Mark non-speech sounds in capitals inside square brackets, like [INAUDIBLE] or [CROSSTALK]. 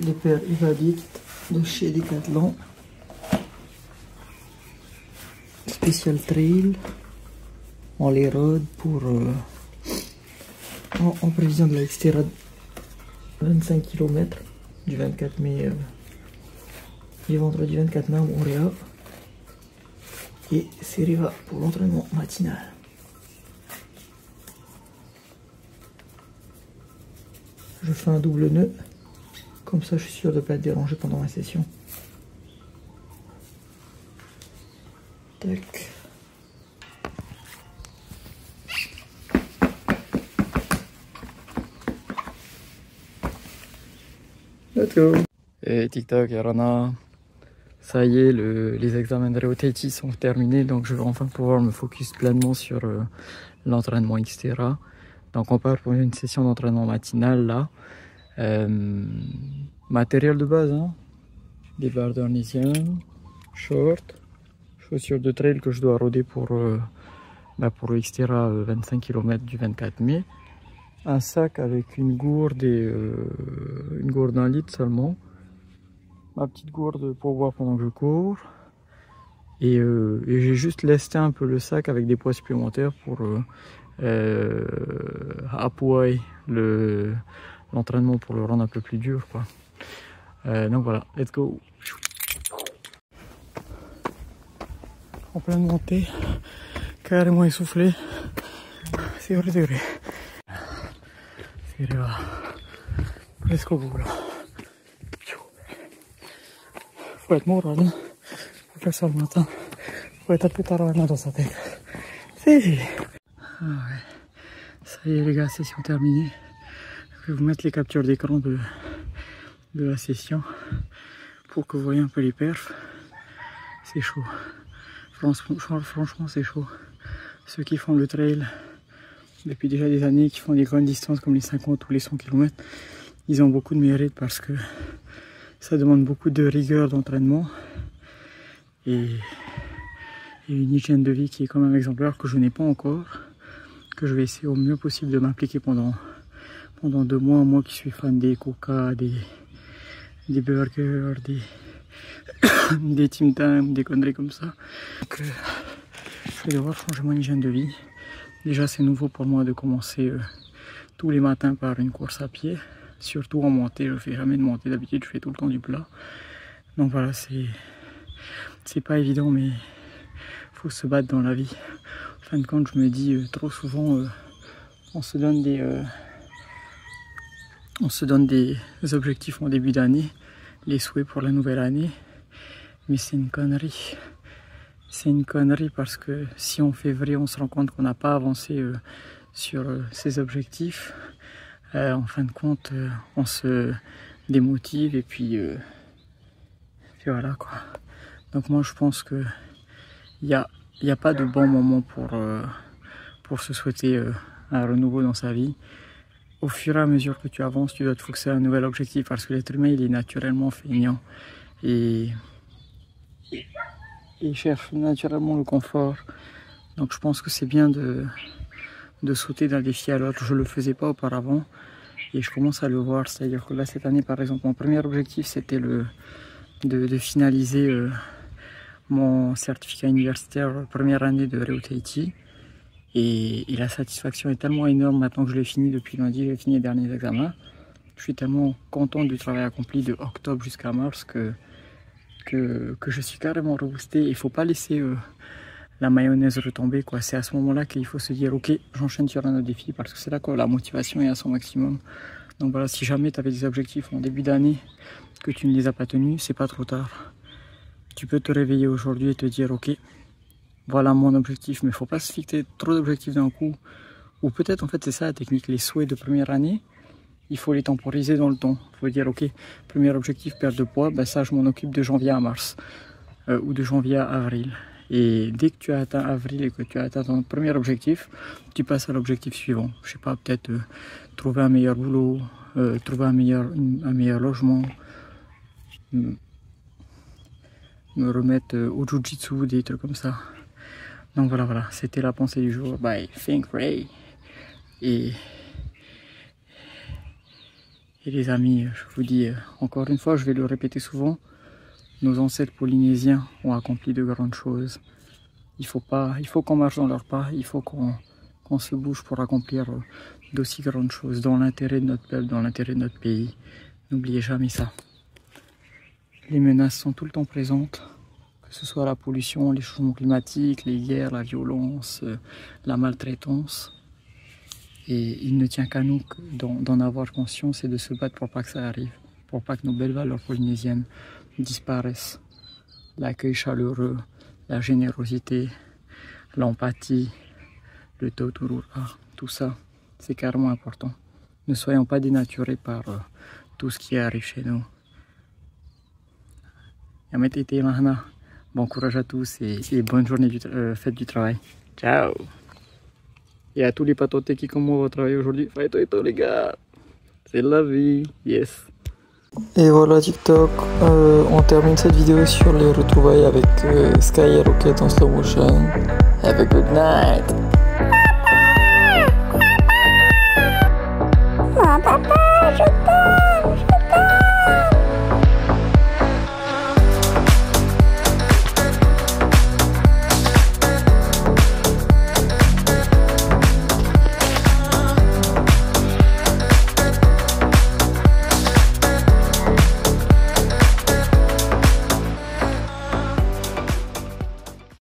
les paires Evadict de chez Decathlon. Special Trail. On les rôde pour... euh, en, en prévision de la Xterra 25 km du 24 mai euh, du vendredi 24 mai à Montréal. Et c'est Riva pour l'entraînement matinal. Je fais un double nœud. Comme ça, je suis sûr de ne pas être dérangé pendant ma session. Tac. Let's go. Et TikTok et Rana. Ça y est, le- les examens de Reoteti sont terminés, donc je vais enfin pouvoir me focus pleinement sur euh, l'entraînement, etc. Donc on part pour une session d'entraînement matinale là. Euh, matériel de base, hein. des barres d'ornisienne, short, chaussures de trail que je dois rôder pour, euh, bah, pour le Xterra euh, 25 km du 24 mai. Un sac avec une gourde et euh, une gourde d'un litre seulement. Ma petite gourde pour boire pendant que je cours. Et, euh, j'ai juste lesté un peu le sac avec des poids supplémentaires pour appuyer le, l'entraînement pour le rendre un peu plus dur. Quoi. Euh, donc voilà, let's go. En pleine montée, carrément essoufflé. C'est vrai, c'est vrai. C'est vrai, presque au bout là. Faut être moral, hein. Faut faire ça le matin. Faut être un peu tard dans sa tête. Si. Ah ouais. Ça y est les gars, session terminée. Vais vous mettre les captures d'écran de, de la session pour que vous voyez un peu les perfs. C'est chaud. Franchement, franchement c'est chaud. Ceux qui font le trail depuis déjà des années, qui font des grandes distances comme les 50 ou les 100 km, ils ont beaucoup de mérite parce que ça demande beaucoup de rigueur d'entraînement et une hygiène de vie qui est quand même exemplaire que je n'ai pas encore, que je vais essayer au mieux possible de m'impliquer pendant pendant deux mois, moi qui suis fan des coca, des, des burgers, des, [COUGHS] des des conneries comme ça. Donc, je vais devoir changer mon hygiène de vie. Déjà, c'est nouveau pour moi de commencer euh, tous les matins par une course à pied. Surtout en montée, je fais jamais de montée d'habitude, je fais tout le temps du plat. Donc voilà, c'est c'est pas évident, mais faut se battre dans la vie. En fin de compte, je me dis euh, trop souvent, euh, on se donne des on se donne des objectifs en début d'année, les souhaits pour la nouvelle année, mais c'est une connerie. C'est une connerie parce que si en février on se rend compte qu'on n'a pas avancé euh, sur euh, ces objectifs, euh, en fin de compte euh, on se démotive et puis, puis voilà quoi. Donc moi je pense que il n'y a, a pas de bon moment pour, pour se souhaiter un renouveau dans sa vie au fur et à mesure que tu avances, tu dois te fixer un nouvel objectif parce que l'être humain, il est naturellement feignant et il cherche naturellement le confort. Donc je pense que c'est bien de, sauter d'un défi à l'autre. Je ne le faisais pas auparavant et je commence à le voir. C'est-à-dire que là, cette année, par exemple, mon premier objectif, c'était de, finaliser euh, mon certificat universitaire première année de Reutaichi. Et, la satisfaction est tellement énorme maintenant que je l'ai fini depuis lundi, j'ai fini les derniers examens. Je suis tellement content du travail accompli de octobre jusqu'à mars que, que, que, je suis carrément reboosté. Il ne faut pas laisser euh, la mayonnaise retomber. C'est à ce moment-là qu'il faut se dire ok, j'enchaîne sur un autre défi parce que c'est là que la motivation est à son maximum. Donc voilà, si jamais tu avais des objectifs en début d'année que tu ne les as pas tenus, c'est pas trop tard. Tu peux te réveiller aujourd'hui et te dire ok, voilà mon objectif, mais il faut pas se fixer trop d'objectifs d'un coup. Ou peut-être en fait c'est ça la technique, les souhaits de première année, il faut les temporiser dans le temps. Il faut dire ok, premier objectif perte de poids, ben ça je m'en occupe de janvier à mars euh, ou de janvier à avril. Et dès que tu as atteint avril et que tu as atteint ton premier objectif, tu passes à l'objectif suivant. Je sais pas, peut-être euh, trouver un meilleur boulot, euh, trouver un meilleur, un meilleur logement, me remettre au jujitsu, des trucs comme ça. Donc voilà, voilà, c'était la pensée du jour by Think. Et, les amis, je vous dis encore une fois, je vais le répéter souvent, nos ancêtres polynésiens ont accompli de grandes choses. Il faut faut qu'on marche dans leur pas, il faut qu'on se bouge pour accomplir d'aussi grandes choses dans l'intérêt de notre peuple, dans l'intérêt de notre pays. N'oubliez jamais ça. Les menaces sont tout le temps présentes, que ce soit la pollution, les changements climatiques, les guerres, la violence, euh, la maltraitance. Et il ne tient qu'à nous d'en avoir conscience et de se battre pour pas que ça arrive, pour pas que nos belles valeurs polynésiennes disparaissent. L'accueil chaleureux, la générosité, l'empathie, le tauturura, tout ça, c'est carrément important. Ne soyons pas dénaturés par euh, tout ce qui arrive chez nous. Bon courage à tous et, bonne journée du euh, fête du travail. Ciao. Et à tous les patotés qui comme moi vont travailler aujourd'hui, faites tout les gars. C'est la vie, yes. Et voilà TikTok, euh, on termine cette vidéo sur les retrouvailles avec euh, Sky et Rocket en slow motion. Have a good night